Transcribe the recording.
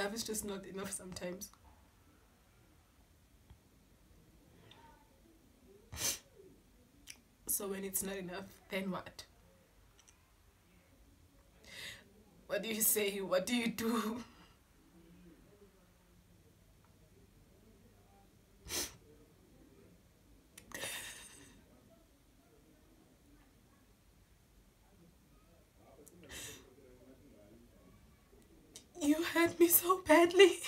love is just not enough sometimes. So when it's not enough, then what? What do you say? What do you do? You hurt me so badly.